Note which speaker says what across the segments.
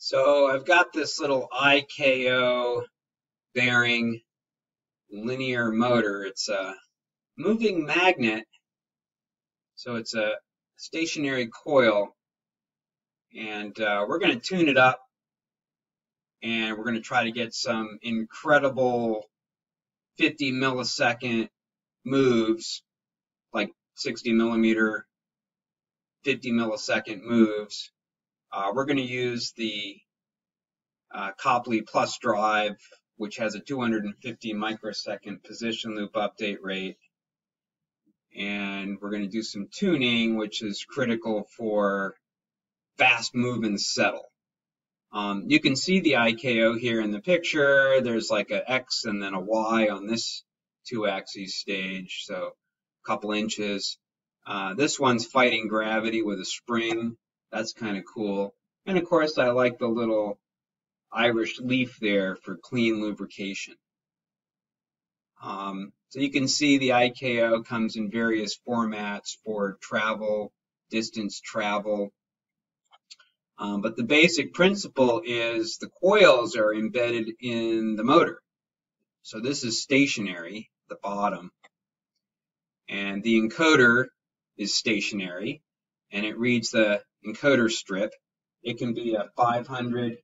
Speaker 1: So I've got this little IKO bearing linear motor. It's a moving magnet. So it's a stationary coil. And uh, we're going to tune it up. And we're going to try to get some incredible 50 millisecond moves, like 60 millimeter, 50 millisecond moves uh, we're going to use the uh, Copley Plus drive, which has a 250 microsecond position loop update rate. And we're going to do some tuning, which is critical for fast move and settle. Um, you can see the IKO here in the picture. There's like a X and then a Y on this two axis stage, so a couple inches. Uh, this one's fighting gravity with a spring. That's kind of cool. And of course, I like the little Irish leaf there for clean lubrication. Um, so you can see the IKO comes in various formats for travel, distance travel. Um, but the basic principle is the coils are embedded in the motor. So this is stationary, the bottom. And the encoder is stationary and it reads the encoder strip. It can be a 500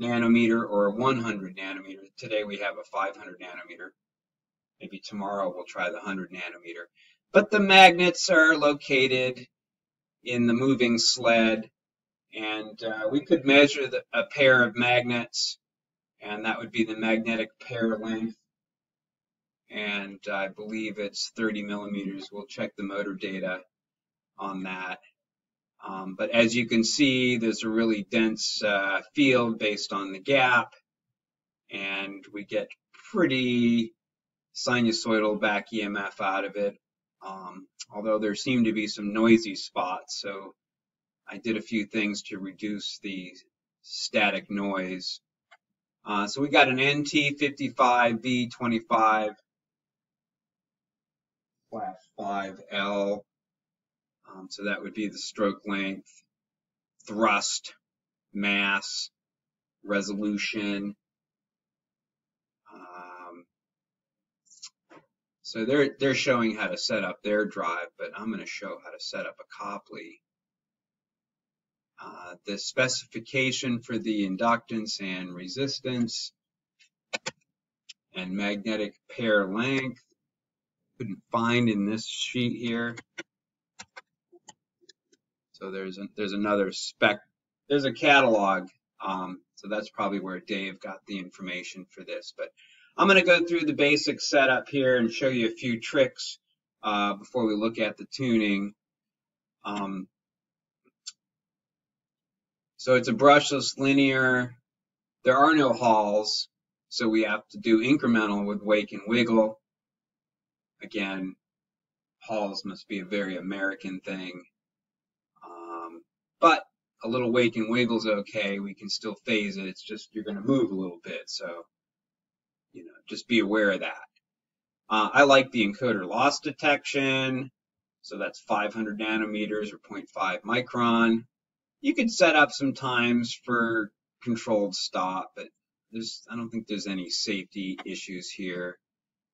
Speaker 1: nanometer or a 100 nanometer. Today we have a 500 nanometer. Maybe tomorrow we'll try the 100 nanometer. But the magnets are located in the moving sled, and uh, we could measure the, a pair of magnets, and that would be the magnetic pair length. And I believe it's 30 millimeters. We'll check the motor data on that. Um, but as you can see, there's a really dense uh, field based on the gap, and we get pretty sinusoidal back EMF out of it, um, although there seem to be some noisy spots. So I did a few things to reduce the static noise. Uh, so we got an NT55V25 slash 5L um, so that would be the stroke length, thrust, mass, resolution. Um, so they're they're showing how to set up their drive, but I'm going to show how to set up a Copley. Uh, the specification for the inductance and resistance and magnetic pair length couldn't find in this sheet here. So there's a, there's another spec. There's a catalog. Um, so that's probably where Dave got the information for this. But I'm going to go through the basic setup here and show you a few tricks uh, before we look at the tuning. Um, so it's a brushless linear. There are no halls, so we have to do incremental with wake and wiggle. Again, halls must be a very American thing. But a little wake and wiggle's okay. We can still phase it. It's just you're going to move a little bit. So, you know, just be aware of that. Uh, I like the encoder loss detection. So that's 500 nanometers or 0.5 micron. You could set up some times for controlled stop, but there's, I don't think there's any safety issues here.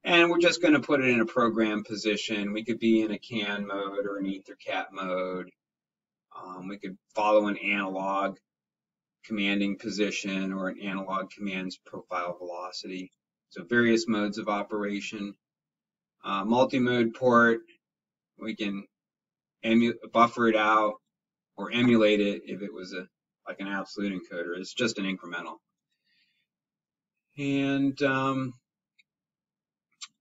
Speaker 1: And we're just going to put it in a program position. We could be in a CAN mode or an EtherCAT mode. We could follow an analog commanding position or an analog commands profile velocity. So various modes of operation. Uh, multi-mode port, we can buffer it out or emulate it if it was a like an absolute encoder. It's just an incremental. And um,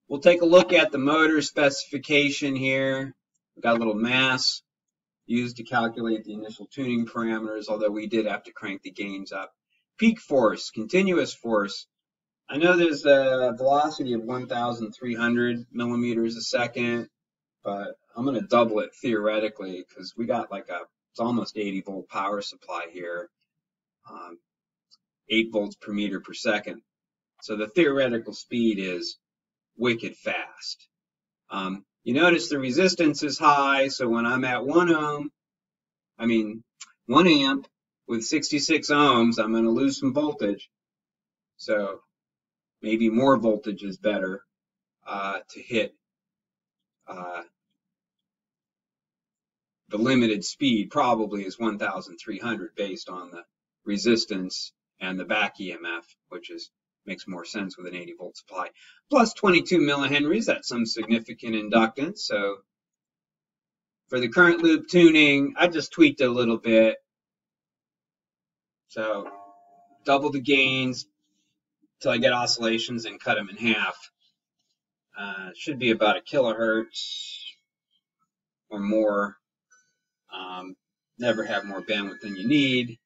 Speaker 1: we'll take a look at the motor specification here. We've got a little mass used to calculate the initial tuning parameters, although we did have to crank the gains up. Peak force, continuous force. I know there's a velocity of 1,300 millimeters a second, but I'm going to double it theoretically because we got like a, it's almost 80 volt power supply here, um, 8 volts per meter per second. So the theoretical speed is wicked fast. Um, you notice the resistance is high, so when I'm at 1 ohm, I mean 1 amp with 66 ohms, I'm going to lose some voltage. So maybe more voltage is better uh, to hit uh, the limited speed probably is 1,300 based on the resistance and the back EMF, which is makes more sense with an 80 volt supply. Plus 22 millihenries, that's some significant inductance. So for the current loop tuning, I just tweaked a little bit. So double the gains till I get oscillations and cut them in half. Uh, should be about a kilohertz or more. Um, never have more bandwidth than you need.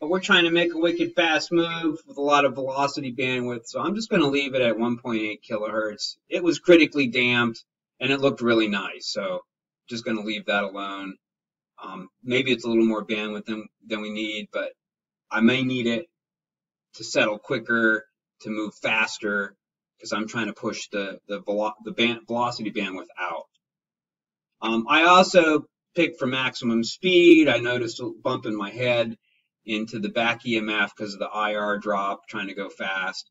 Speaker 1: But we're trying to make a wicked fast move with a lot of velocity bandwidth, so I'm just going to leave it at 1.8 kilohertz. It was critically damped, and it looked really nice, so just going to leave that alone. Um, maybe it's a little more bandwidth than, than we need, but I may need it to settle quicker, to move faster, because I'm trying to push the the, velo the band velocity bandwidth out. Um, I also picked for maximum speed. I noticed a bump in my head into the back EMF because of the IR drop, trying to go fast.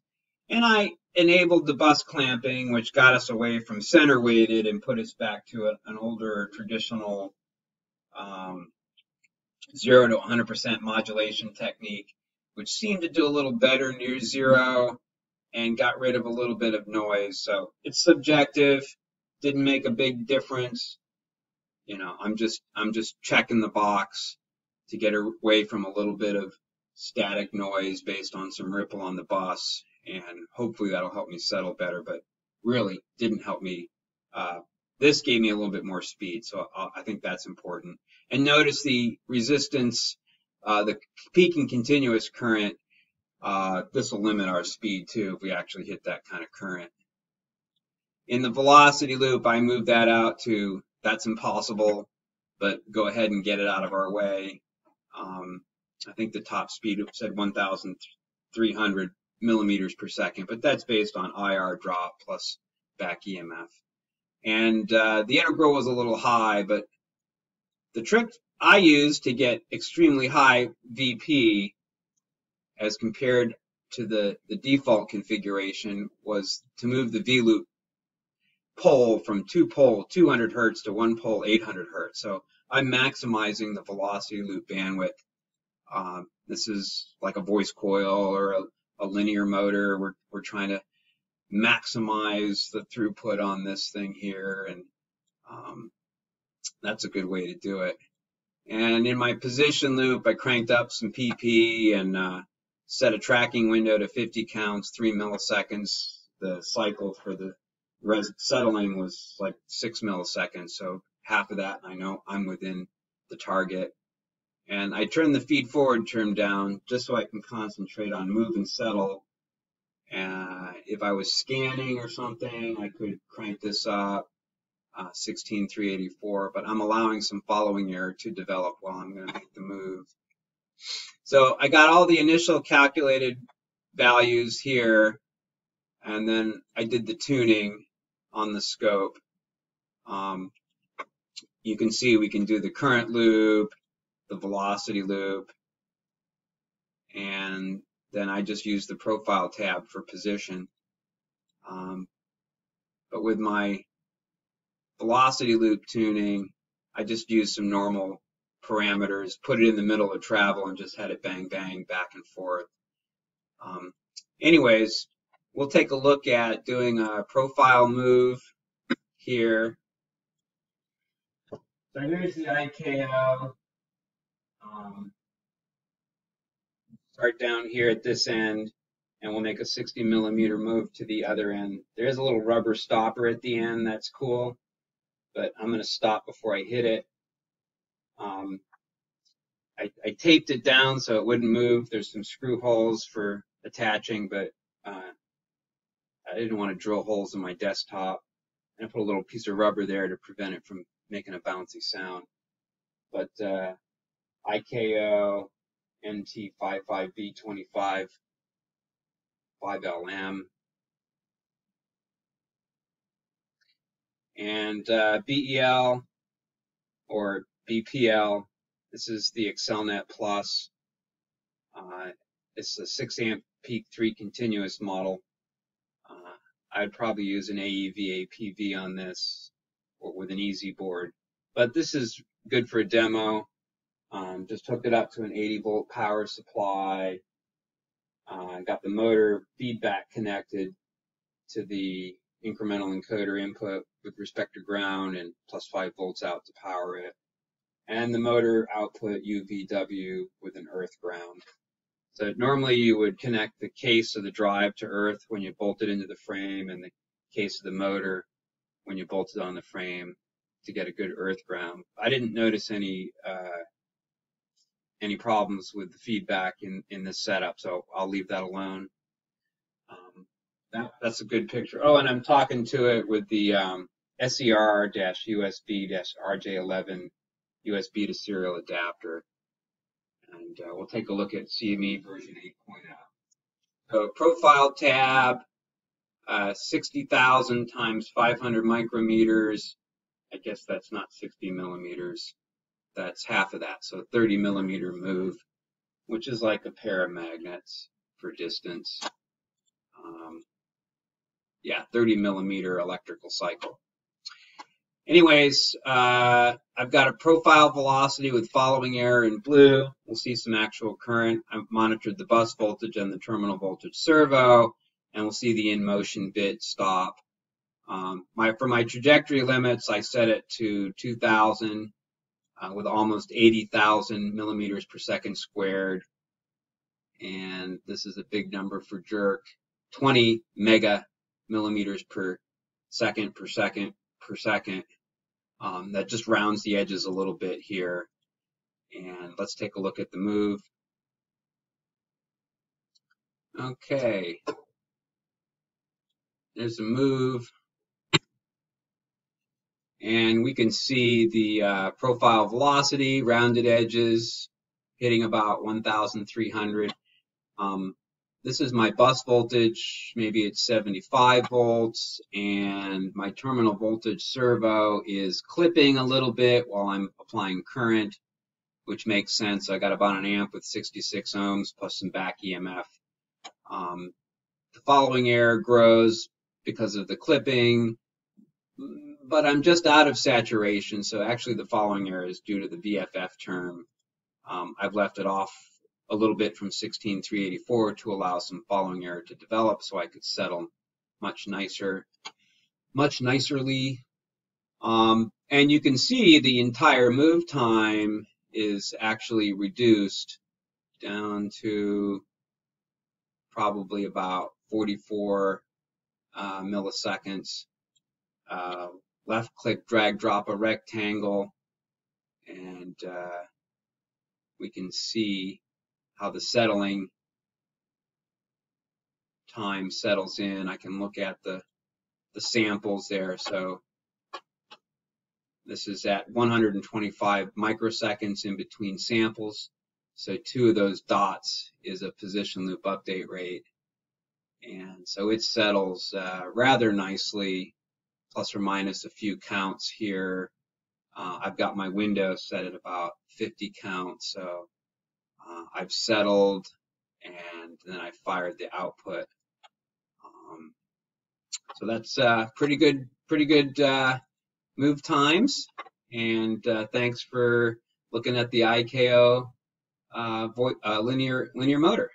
Speaker 1: And I enabled the bus clamping, which got us away from center weighted and put us back to a, an older traditional um, zero to 100% modulation technique, which seemed to do a little better near zero and got rid of a little bit of noise. So it's subjective, didn't make a big difference. You know, I'm just I'm just checking the box to get away from a little bit of static noise based on some ripple on the bus, and hopefully that'll help me settle better. But really, didn't help me. Uh, this gave me a little bit more speed, so I think that's important. And notice the resistance, uh, the peak and continuous current. Uh, this will limit our speed too if we actually hit that kind of current. In the velocity loop, I moved that out to that's impossible, but go ahead and get it out of our way. Um, I think the top speed said 1,300 millimeters per second, but that's based on IR drop plus back EMF. And uh, the integral was a little high, but the trick I used to get extremely high VP as compared to the, the default configuration was to move the V-loop pole from two pole 200 hertz to one pole 800 hertz. So I'm maximizing the velocity loop bandwidth. Um, this is like a voice coil or a, a linear motor. We're, we're trying to maximize the throughput on this thing here. And um, that's a good way to do it. And in my position loop, I cranked up some PP and uh, set a tracking window to 50 counts, three milliseconds. The cycle for the settling was like six milliseconds, so half of that I know I'm within the target. And I turn the feed forward term down just so I can concentrate on move and settle. Uh, if I was scanning or something, I could crank this up, uh, 16384, but I'm allowing some following error to develop while I'm going to make the move. So I got all the initial calculated values here, and then I did the tuning on the scope. Um, you can see we can do the current loop, the velocity loop, and then I just use the profile tab for position. Um, but with my velocity loop tuning, I just used some normal parameters, put it in the middle of travel, and just had it bang bang back and forth. Um, anyways, we'll take a look at doing a profile move here. So here's the IKO. Um, start down here at this end, and we'll make a 60 millimeter move to the other end. There is a little rubber stopper at the end. That's cool, but I'm going to stop before I hit it. Um, I, I, taped it down so it wouldn't move. There's some screw holes for attaching, but uh, I didn't want to drill holes in my desktop. And put a little piece of rubber there to prevent it from making a bouncy sound. But uh, IKO NT55V25 5LM and uh, BEL or BPL This is the Accelnet Plus. Uh, it's a 6 amp peak 3 continuous model. I'd probably use an AEV APV on this or with an EZ board. But this is good for a demo. Um, just hooked it up to an 80 volt power supply. Uh, got the motor feedback connected to the incremental encoder input with respect to ground and plus 5 volts out to power it. And the motor output UVW with an earth ground. So normally you would connect the case of the drive to earth when you bolt it into the frame and the case of the motor when you bolt it on the frame to get a good earth ground. I didn't notice any uh, any problems with the feedback in, in this setup, so I'll leave that alone. Um, that, that's a good picture. Oh, and I'm talking to it with the um, SER-USB-RJ11 USB to serial adapter. And uh, we'll take a look at CME version 8.0. So profile tab, uh, 60,000 times 500 micrometers. I guess that's not 60 millimeters. That's half of that. So 30 millimeter move, which is like a pair of magnets for distance. Um, yeah, 30 millimeter electrical cycle. Anyways, uh, I've got a profile velocity with following error in blue. We'll see some actual current. I've monitored the bus voltage and the terminal voltage servo, and we'll see the in motion bit stop. Um, my, for my trajectory limits, I set it to 2000 uh, with almost 80,000 millimeters per second squared. And this is a big number for jerk, 20 mega millimeters per second per second per second. Um, that just rounds the edges a little bit here. And let's take a look at the move. Okay. There's a move. And we can see the uh, profile velocity, rounded edges, hitting about 1,300. Um, this is my bus voltage, maybe it's 75 volts, and my terminal voltage servo is clipping a little bit while I'm applying current, which makes sense. I got about an amp with 66 ohms plus some back EMF. Um, the following error grows because of the clipping, but I'm just out of saturation, so actually the following error is due to the VFF term. Um, I've left it off a little bit from 16384 to allow some following error to develop so I could settle much nicer, much nicerly. Um, and you can see the entire move time is actually reduced down to probably about 44 uh, milliseconds. Uh, left click, drag, drop a rectangle, and uh, we can see how the settling time settles in. I can look at the, the samples there. So this is at 125 microseconds in between samples. So two of those dots is a position loop update rate. And so it settles uh, rather nicely, plus or minus a few counts here. Uh, I've got my window set at about 50 counts, so uh, I've settled and then I fired the output. Um, so that's uh, pretty good, pretty good uh, move times. And uh, thanks for looking at the IKO uh, uh, linear linear motor.